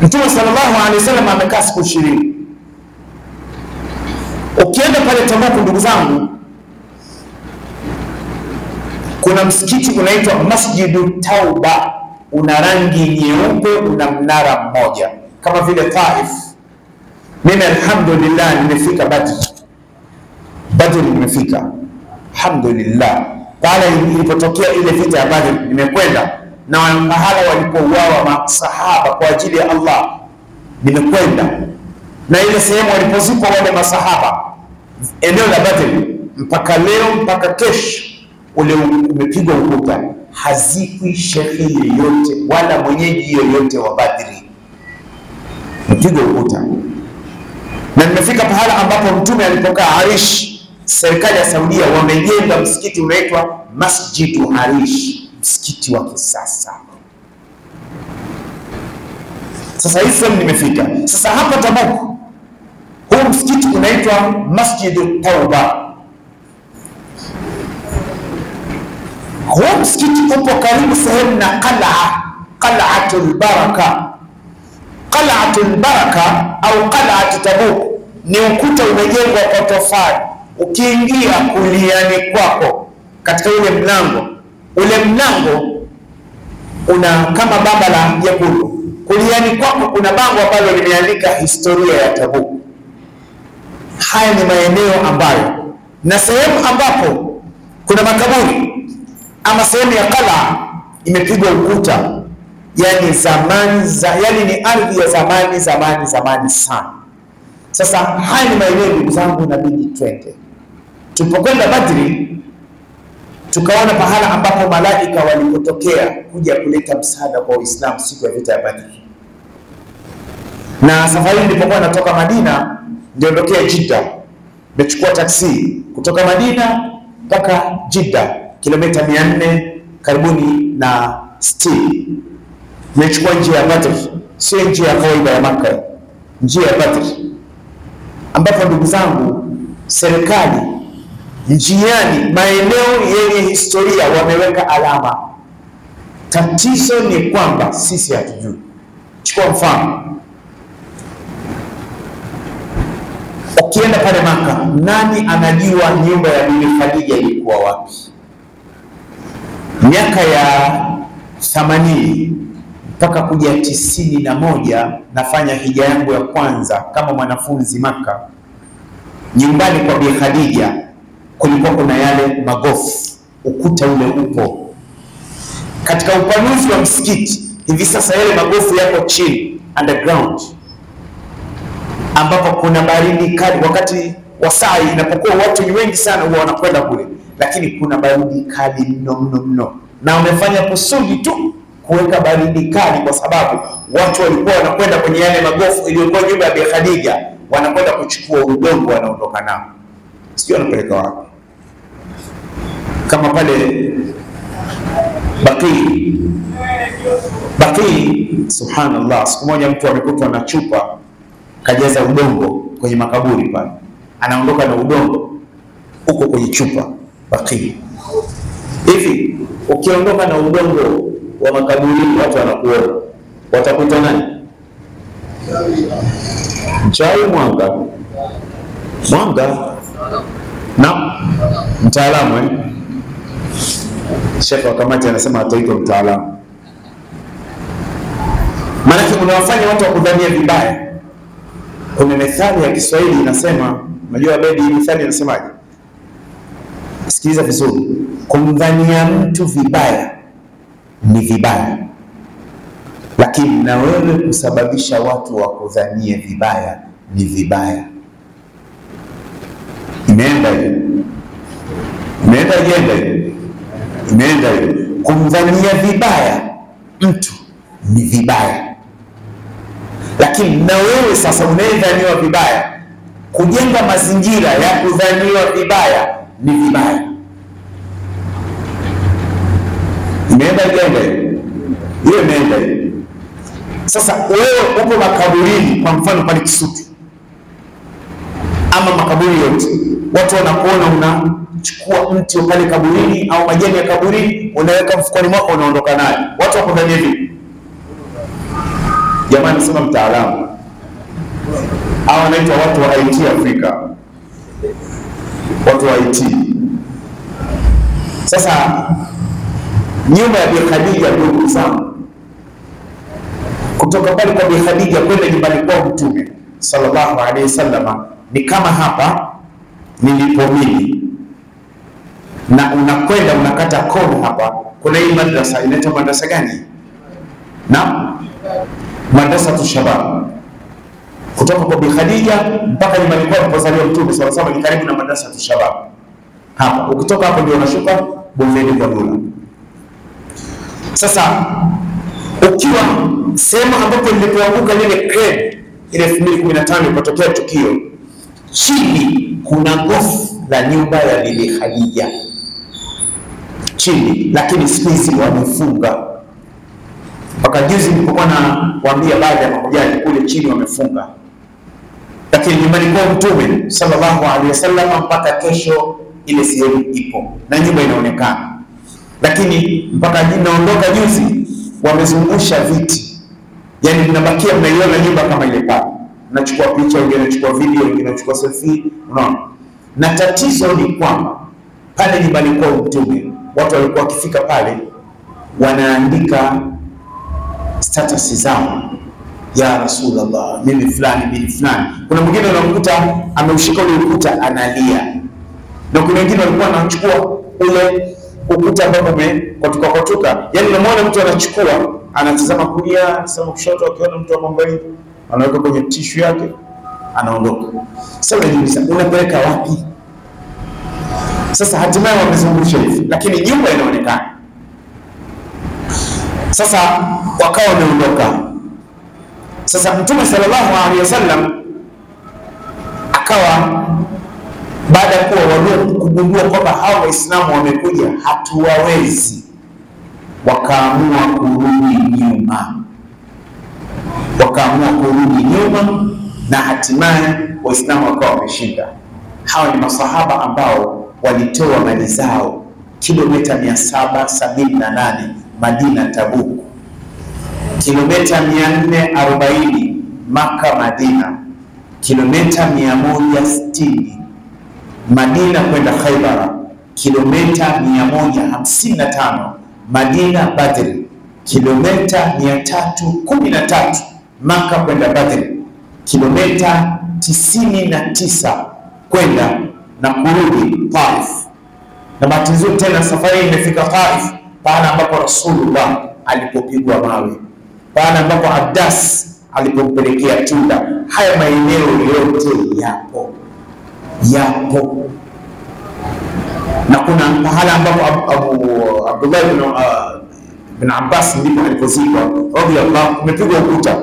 Mtume sallallahu alaihi wasallam amekaa siku ishirini. Ukienda pale Tabuku, ndugu zangu, kuna msikiti unaitwa Masjidu Tauba, una rangi nyeupe, una mnara mmoja kama vile Taif. Mimi alhamdulillah nimefika Badr, Badr nimefika. Alhamdulillah. Pale ilipotokea ile vita ya Badr nimekwenda. Na mahala walipouawa masahaba kwa ajili ya Allah nimekwenda, na ile sehemu walipozikwa wale masahaba, eneo la Badr, mpaka leo mpaka kesho ule umepigwa ukuta, hazikwi shekhe yeyote wala mwenyeji yeyote wa Badri, mpigwa ukuta. Na nimefika pahala ambapo mtume alipokaa Arish, serikali ya Saudia wamejenga msikiti unaitwa Masjidu Arish msikiti wa kisasa. Sasa hii sehemu nimefika. Sasa hapa Tabuk, huu msikiti unaitwa Masjidu Tauba. Huu msikiti upo karibu sehemu na qal'a, qal'atul baraka. Qal'atul baraka au qal'at Tabuk ni ukuta umejengwa kwa tofali. Ukiingia kuliani kwako katika ule mlango ule mlango una kama bamba la jekundu. Kuliani kwako kuna bango ambalo limeandika historia ya Tabuk. Haya ni maeneo ambayo na sehemu ambapo kuna makaburi ama sehemu ya kala imepigwa ukuta, yani zamani za, yani ni ardhi ya zamani zamani zamani sana. Sasa haya ni maeneo ndugu zangu, inabidi twende. Tulipokwenda Badri tukaona pahala ambapo malaika walipotokea kuja kuleta msaada kwa Uislamu siku ya vita ya Badri. Na safari nilipokuwa natoka Madina, ndiondokea Jidda, nimechukua taksi kutoka Madina mpaka Jidda, kilomita mia nne karibuni na sitini. Nimechukua njia ya Badri, sio njia ya kawaida ya Maka, njia ya Badri, ambapo ndugu zangu, serikali njiani maeneo yenye historia wameweka alama. Tatizo ni kwamba sisi hatujui. Chukua mfano, ukienda pale Maka, nani anajua nyumba ya Bibi Khadija ilikuwa wapi? Miaka ya themanini mpaka kuja tisini na moja nafanya hija yangu ya kwanza kama mwanafunzi Maka, nyumbani kwa Bibi Khadija kulikuwa kuna yale magofu, ukuta ule upo katika upanuzi wa msikiti. Hivi sasa yale magofu yako chini underground, ambapo kuna baridi kali. Wakati wa saa inapokuwa watu ni wengi sana, huwa wanakwenda kule, lakini kuna baridi kali mno mno mno, na wamefanya kusudi tu kuweka baridi kali, kwa sababu watu walikuwa wanakwenda kwenye yale magofu iliyokuwa nyumba ya Bi Khadija, wanakwenda kuchukua udongo, wanaondoka nao, sijui wanapeleka wapi. Kama pale Baqi Baqi, subhanallah, siku moja mtu amekutwa na chupa kajaza udongo kwenye makaburi pale, anaondoka na udongo uko kwenye chupa Baqi. Hivi ukiondoka na udongo wa makaburi, watu wanakuona, watakuta nani? Mchawi? Mwanga? Mwanga na mtaalamu eh? Shekhe wa kamati anasema ataitwa mtaalamu, maanake unawafanya watu wakudhania vibaya. Kuna methali ya Kiswahili inasema, unajua Bedi, methali inasemaje? Sikiliza vizuri. kumdhania mtu vibaya ni vibaya, lakini na wewe kusababisha watu wakudhanie vibaya ni vibaya. Imeenda hiyo, imeenda ienda hiyo, imeenda hiyo. Kumdhania vibaya mtu ni vibaya, lakini na wewe sasa unayedhaniwa vibaya, kujenga mazingira ya kudhaniwa vibaya ni vibaya. Imeenda ienda hiyo, imeenda hiyo. Sasa wewe upo makaburini, kwa mfano pale Kisutu ama makaburi yote, watu wanakuona unachukua mti pale kaburini au majani ya kaburini unaweka mfukoni mwako unaondoka naye, watu wako ndani hivi. Jamani, sema mtaalamu au wanaitwa watu wa IT Afrika, watu wa IT. Sasa nyumba ya Bi Khadija, ndugu zangu, kutoka pale kwa Bi Khadija kwenda nyumbani kwa Mtume sallallahu alaihi wasallam ni kama hapa nilipo mimi, na unakwenda unakata kona hapa. Kuna hii madrasa inaitwa madrasa gani? na madrasa tu shabab, kutoka kwa Bi Khadija mpaka nyumbani kwa alipozaliwa Mtume sallallahu alaihi wasallam ni karibu na madrasa tu shabab hapa. Ukitoka hapo ndio unashuka bondeni kwa Dula. Sasa ukiwa sehemu ambapo ilipoanguka lile crane ile 2015 ilipotokea tukio, chini kuna gofu la nyumba ya Bibi Khadija. Chini, lakini siku hizi wamefunga. Mpaka juzi nilipokuwa nawaambia baadhi ya mahujaji kule chini wamefunga, lakini nyumbani kwa Mtume sallallahu alaihi wasallam mpaka kesho ile sehemu ipo na nyumba inaonekana, lakini mpaka naondoka juzi wamezungusha viti, yani mnabakia mnaiona nyumba kama ile pale, nachukua picha, wengine wanachukua video, wengine wanachukua selfie, unaona. Na tatizo ni kwamba pale nyumbani kwa Mtume watu walikuwa wakifika pale wanaandika status zao, ya Rasulullah, mimi fulani mimi fulani. Kuna mwingine unamkuta ameushika ule ukuta analia, na kuna wengine walikuwa wanachukua ule ukuta ambao umekotuka kotuka, yani unamwona mtu anachukua anatazama kulia, anatazama kushoto, akiona mtu amwangalia anaweka kwenye tishu yake anaondoka. Sasa unajiuliza unapeleka wapi? Sasa hatimaye wamezungusha hivi, lakini nyumba inaonekana. Sasa wakawa wameondoka. Sasa Mtume sallallahu alaihi wasallam akawa baada ya kuwa walio kugundua kwamba hawa Waislamu wamekuja hatuwawezi, wakaamua kurudi nyuma, wakaamua kurudi nyuma na hatimaye Waislamu wakawa wameshinda. Hawa ni masahaba ambao walitoa mali zao kilomita mia saba sabini na nane Madina Tabuk, kilomita mia nne arobaini Maka Madina, kilomita mia moja sitini Madina kwenda Khaibar kilomita mia moja hamsini na tano Madina Badri, kilomita mia tatu kumi na tatu Maka kwenda Badri, kilomita tisini na tisa kwenda na kurudi Taif. Na bahati nzuri tena safari imefika Taif, pahala ambapo Rasulullah alipopigwa mawe, pahala ambapo Abdas alipompelekea tunda. Haya maeneo yote yapo yapo, na kuna pahala ambapo Abdullah bin, uh, bin Abbas ndipo alipozikwa radhiyallahu, umepigwa ukuta,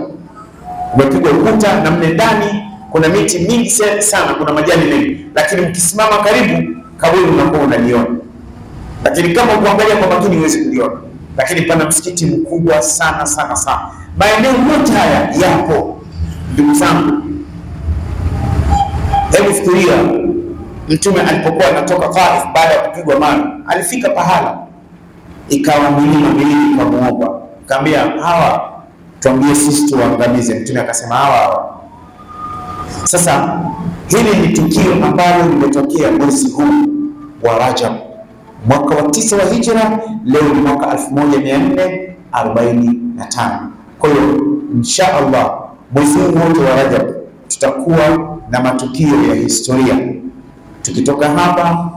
umepigwa ukuta na mle ndani kuna miti mingi sana, kuna majani mengi, lakini mkisimama karibu kaburi unakuwa unaliona, lakini kama ukuangalia kwa makini huwezi kuliona. Lakini pana msikiti mkubwa sana sana sana. Maeneo yote haya yapo, ndugu zangu. Hebu fikiria, Mtume alipokuwa anatoka Taif baada ya kupigwa mawe, alifika pahala. Ikawa milima miwili ikamuomba, kaambia hawa, tuambie sisi tuwaangamize. Mtume akasema hawa hawa. Sasa hili ni tukio ambalo limetokea mwezi huu wa Rajab mwaka wa tisa wa Hijra, leo ni mwaka 1445. Kwa hiyo insha Allah mwezi huu wote wa Rajab tutakuwa na matukio ya historia. Tukitoka hapa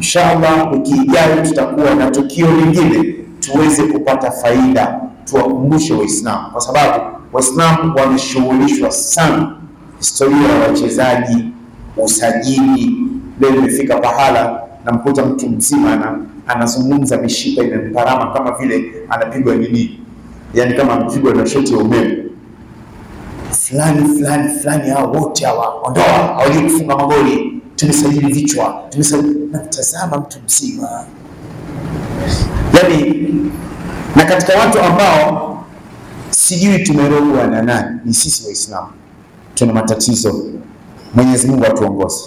Inshallah, wiki ijayo tutakuwa na tukio lingine tuweze kupata faida, tuwakumbushe Waislamu kwa sababu Waislamu wameshughulishwa sana historia ya wachezaji, usajili. Leo imefika pahala namkuta mtu mzima na anazungumza mishipa imemparama kama vile anapigwa nini, yani kama amepigwa na shoti ya umeme fulani fulani fulani, hao wote hawa ondoa, hawajui kufunga magoli, tumesajili vichwa, tumesajili. Natazama mtu mzima yani, na katika watu ambao sijui tumerogwa na nani, ni sisi Waislamu. Tuna matatizo, Mwenyezi Mungu atuongoze.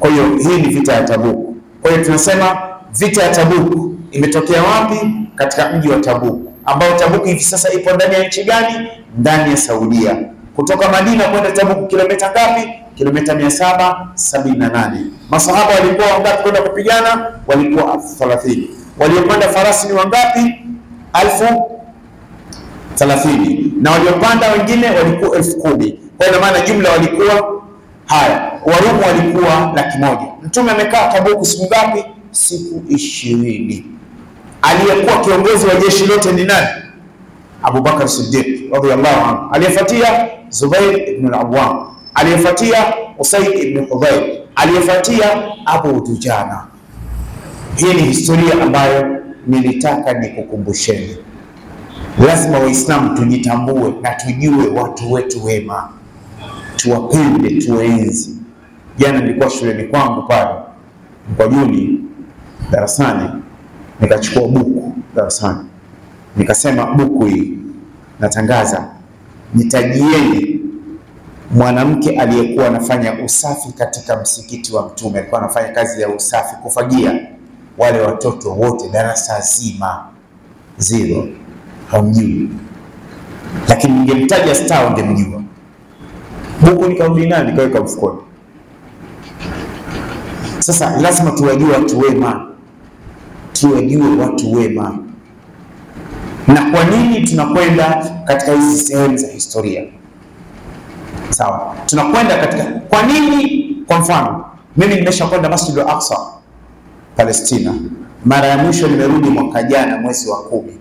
Kwa hiyo hii ni vita ya Tabuk. Kwa hiyo tunasema vita ya Tabuk imetokea wapi? Katika mji wa Tabuk, ambao Tabuk hivi sasa ipo ndani ya nchi gani? Ndani ya Saudia. Kutoka Madina kwenda Tabuk kilomita ngapi? Kilomita 778. Masahaba walikuwa wangapi kwenda kupigana? Walikuwa elfu 30. Waliopanda farasi ni wangapi? elfu 30. Na waliopanda wengine walikuwa elfu kumi. Kwa hiyo maana jumla walikuwa haya, Warumu walikuwa laki moja. Mtume amekaa Tabuku siku ngapi? Siku ishirini. Aliyekuwa kiongozi wa jeshi lote ni nani? Abubakar Siddiq radhiyallahu anhu. Aliyefuatia Zubair ibn al-Awwam, aliyefuatia Usaid ibn Hudayr, aliyefuatia Abu Dujana. Hii ni historia ambayo nilitaka nikukumbusheni. Lazima Waislamu tujitambue na tujue watu wetu wema, tuwapende, tuwaenzi. Jana nilikuwa shuleni kwangu pale Mkwajuni darasani, nikachukua buku darasani, nikasema buku hii natangaza, nitajieni mwanamke aliyekuwa anafanya usafi katika msikiti wa Mtume. Alikuwa anafanya kazi ya usafi, kufagia wale watoto wote darasa zima, zero hamjui, lakini ningemtaja star ungemjua. Buku nayo nikaweka mfukoni. Sasa lazima tuwajue watu wema, tuwajue watu wema. Na kwa nini tunakwenda katika hizi sehemu za historia? Sawa, tunakwenda katika kwa nini? Kwa mfano mimi nimeshakwenda Masjid al-Aqsa Palestina, mara ya mwisho nimerudi mwaka jana mwezi wa kumi.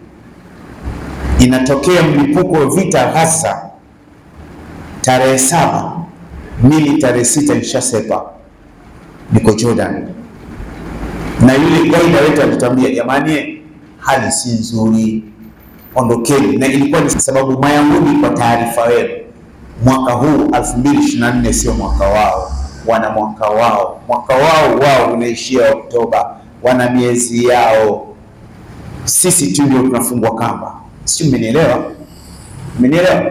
Inatokea mlipuko wa vita hasa tarehe saba, mimi tarehe sita nishasepa niko Jordan, na yule gaida wetu alituambia, jamani, hali si nzuri, ondokeni. Na ilikuwa ni sababu Mayahudi, kwa taarifa yenu, mwaka huu 2024 sio mwaka wao, wana mwaka wao. Mwaka wao wao unaishia Oktoba, wana miezi yao. Sisi tu ndio tunafungwa kamba, sio? Mmenielewa? Mmenielewa?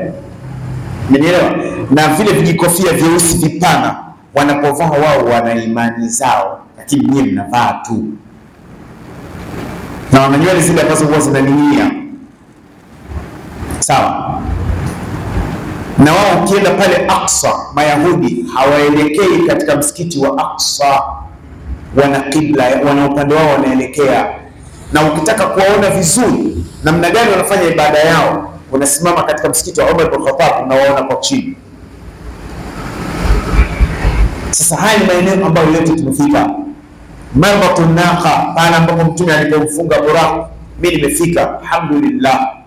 Mmenielewa? Na vile vijikofia vyeusi vipana wanapovaa wao wana imani zao, lakini nyie mnavaa tu, na wana zile ambazo huwa zinaning'inia, sawa. Na wao ukienda pale Aqsa, Mayahudi hawaelekei katika msikiti wa Aqsa, wana kibla, wana upande wao wanaelekea. Na ukitaka kuwaona vizuri namna gani wanafanya ibada yao, unasimama katika msikiti wa Umar bin Khattab, unawaona kwa chini sasa haya ni maeneo ambayo yote tumefika. Marbatu naqa, pale ambapo mtume alipomfunga Buraq, mimi nimefika, alhamdulillah.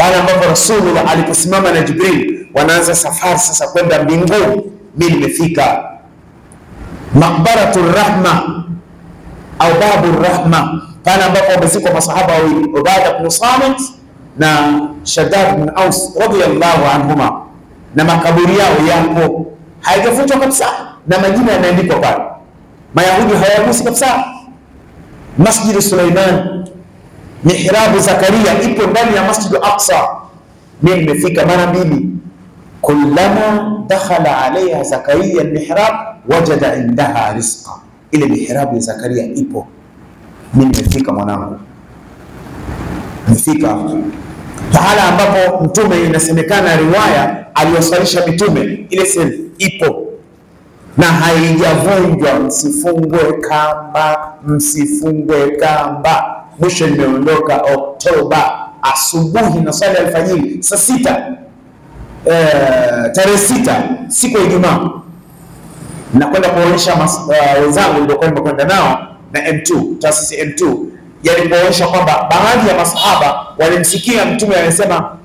Pale ambapo Rasulullah aliposimama na Jibril, wanaanza safari sasa kwenda mbinguni, mimi nimefika. Maqbaratu rahma au babu rahma, pale ambapo wamezikwa masahaba wawili, Ubada bin Samit na Shaddad bin Aus radhiyallahu anhuma, na makaburi yao yapo haijafutwa kabisa na majina yanaandikwa pale. Mayahudi hawagusi kabisa. Masjidi Suleiman, mihrabu Zakaria ipo ndani ya Masjid Aqsa. Mimi nimefika mara mbili. Kullama dakhala alaiha Zakaria almihrab wajada indaha rizqa, ile mihrabu ya Zakaria ipo. Mimi nimefika mwanangu, nimefika pahala ambapo mtume inasemekana riwaya aliyosalisha mitume, ile sehemu ipo na haijavunjwa. Msifungwe kamba, msifungwe kamba. Mwisho nimeondoka Oktoba asubuhi na swali alfajiri saa sita e, tarehe sita siku ya Ijumaa, nakwenda kuonyesha wenzangu ndio kwenda kwenda nao na M2, taasisi M2 yalipoonyesha kwamba baadhi ya masahaba walimsikia mtume anasema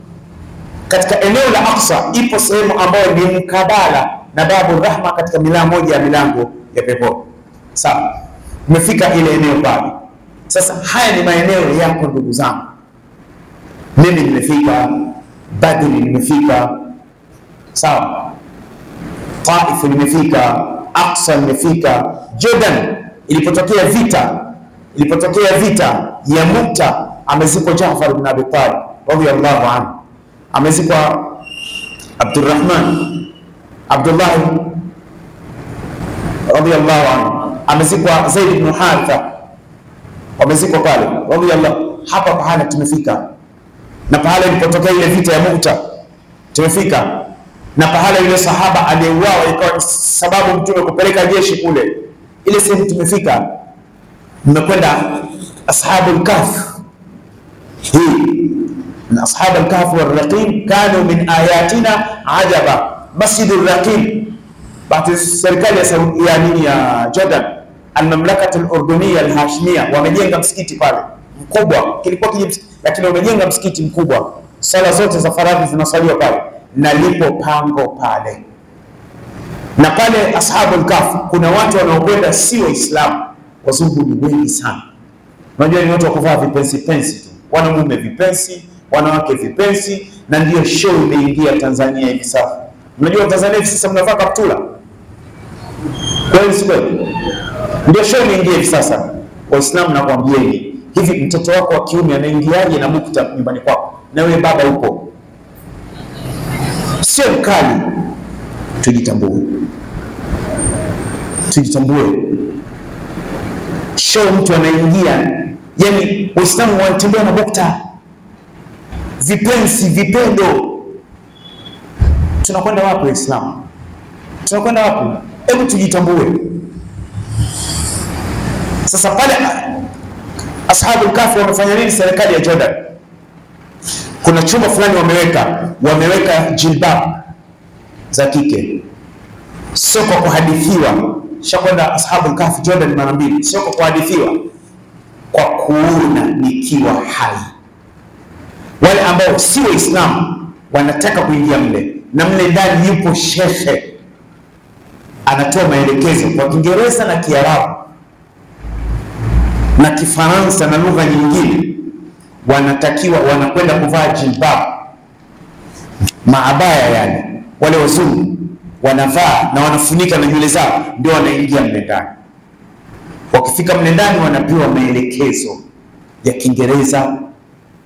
katika eneo la Aqsa ipo sehemu ambayo ni mkabala na babu rahma katika milango moja ya milango ya peponi. Sawa, umefika ile eneo pale. Sasa haya ni maeneo yako ndugu zangu, mimi nimefika Badri, nimefika sawa, Taif nimefika, Aqsa nimefika, Jordan ilipotokea vita, ilipotokea vita ya Mu'ta, amezikwa Jaafar bin Abi Talib radhiyallahu anhu. Amezikwa Abdurrahman Abdullah radhiyallahu anhu, amezikwa Zaid bin Haritha, wamezikwa pale radhiyallahu. Hapa pahala tumefika, na pahala ilipotokea ile vita ya Mu'ta tumefika, na pahala yule sahaba aliyeuawa ikawa sababu mtume kupeleka jeshi kule, ile sehemu tumefika. Mmekwenda ashabul kahf hii na ashabu al-kahf wal raqib kanu min ayatina ajaba. Masjidur Raqim, bahati serikali ya ya nini ya Jordan, al-mamlakatu al-Urdunia al-hashmiya wamejenga msikiti pale mkubwa, kilikuwa kijiji lakini wamejenga msikiti mkubwa, sala zote za faradhi zinasaliwa pale, na lipo pango pale. Na pale ashabul kahf kuna watu wanaokwenda si Waislamu, wazungu ni wengi sana. Unajua ni watu wa kuvaa vipensi pensi tu, wanaume vipensi wanawake vipensi, na ndiyo show imeingia Tanzania hivi sasa. Unajua Tanzania hivi sasa mnavaa kaptula, kweli si kweli? Ndio show niingie hivi sasa. Waislamu, nakwambieni hivi, mtoto wako wa kiume anaingiaje na mukta nyumbani kwako, na wewe baba upo? Sio mkali. Tujitambue, tujitambue. Show mtu anaingia, yani Waislamu wanatembea na bukta vipensi vipendo. Tunakwenda wapi Waislamu? Tunakwenda wapi? Hebu tujitambue. Sasa pale ashabu kahfi wamefanya nini? Serikali ya Jordan. Kuna chumba fulani wameweka, wameweka jilbab za kike, sio kwa kuhadithiwa. Shakwenda ashabu kahfi Jordan mara mbili, sio kwa kuhadithiwa, kwa kuona nikiwa hai. Wale ambao si Waislamu wanataka kuingia mle, na mle ndani yupo shekhe anatoa maelekezo kwa Kiingereza na Kiarabu na Kifaransa na lugha nyingine. Wanatakiwa wanakwenda kuvaa jilbab, maabaya yani, wale wazungu wanavaa na wanafunika na nywele zao, ndio wanaingia mle ndani. Wakifika mle ndani, wanapewa maelekezo ya Kiingereza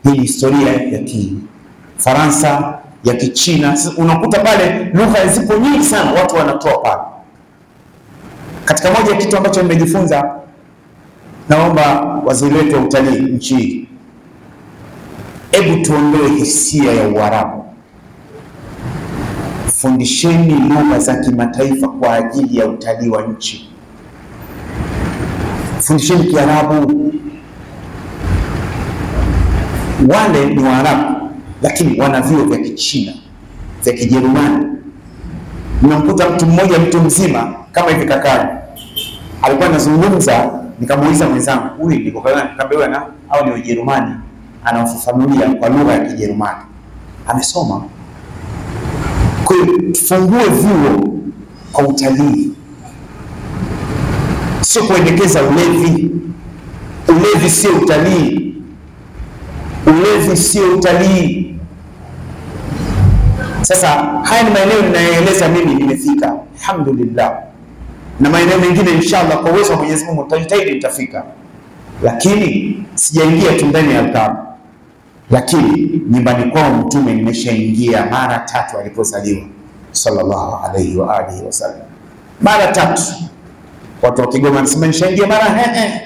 hii historia ya Kifaransa ya Kichina. Unakuta pale lugha zipo nyingi sana, watu wanatoa pale. Katika moja ya kitu ambacho nimejifunza, naomba waziri wetu wa utalii nchi hebu tuondoe hisia ya Uarabu, fundisheni lugha za kimataifa kwa ajili ya utalii wa nchi. Fundisheni Kiarabu wale ni Waarabu lakini wana vyuo vya Kichina vya Kijerumani. Nimemkuta mtu mmoja, mtu mzima kama hivi kakani, alikuwa anazungumza, nikamuuliza mwenzangu, huyu kakani? Kaambiwa na au ni Ujerumani, anamfafanulia kwa lugha ya Kijerumani, amesoma. Kwa hiyo tufungue vyuo kwa utalii, sio kuendekeza ulevi. Ulevi sio utalii. Ulevi sio utalii. Sasa haya ni maeneo ninayoeleza mimi, nimefika alhamdulillah, na maeneo mengine inshallah, kwa uwezo wa Mwenyezi Mungu nitajitahidi nitafika, lakini sijaingia tu ndani ya Kaaba, lakini nyumbani kwao Mtume nimeshaingia mara tatu alipozaliwa sallallahu alaihi wa alihi wasallam, mara tatu. Watu wa Kigoma wanasema nishaingia mara hehe,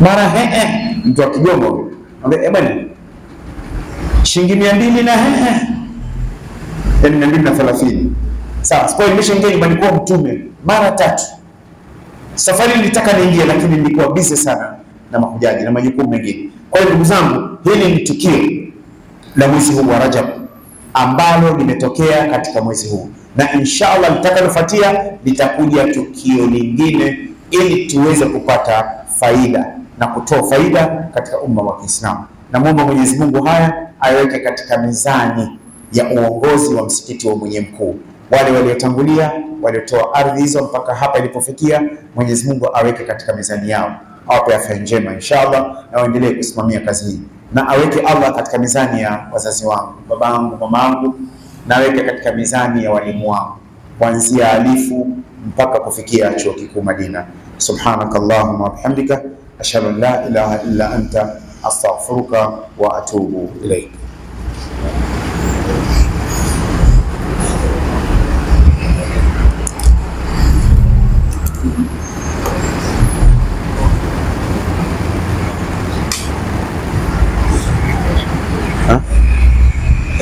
mara hehe. Mtu wa Kigoma huyo Ambe, bwana shilingi mia mbili na -he. mia mbili na thelathini. Sawa, kwa hiyo nimeshaingia nyumbani kwa Mtume mara tatu. Safari nilitaka niingie, lakini nilikuwa busy sana na mahujaji na majukumu mengine. Kwa hiyo ndugu zangu, hili ni tukio la mwezi huu wa Rajab ambalo limetokea katika mwezi huu, na inshallah litakalofuatia litakuja tukio lingine ili tuweze kupata faida na kutoa faida katika umma wa Kiislamu. Namwomba Mwenyezi Mungu haya ayaweke katika mizani ya uongozi wa msikiti wa Mwenye Mkuu, wale waliotangulia waliotoa ardhi hizo mpaka hapa ilipofikia, Mwenyezi Mungu aweke katika mizani yao, awape afya njema inshallah, na waendelee kusimamia kazi hii, na aweke Allah katika mizani ya wazazi wangu, babangu, mamangu, na aweke katika mizani ya walimu wangu kuanzia alifu mpaka kufikia chuo kikuu Madina. Subhanaka Allahumma wa bihamdika ashhadu an la ilaha illa anta astaghfiruka wa atubu ilaik.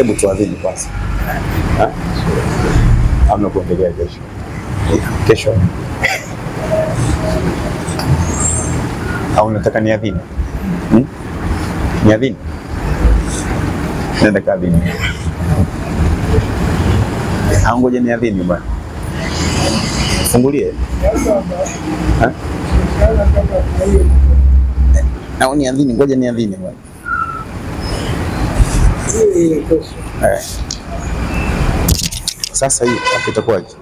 Hebu tuadhini kwanza, amna kuendelea kesho kesho, au unataka niadhini? Hmm? Niadhini? Nenda kaadhini, au ngoja niadhini bwana, fungulie au niadhini? Ngoja niadhini bwana. Sasa hii itakuwaje?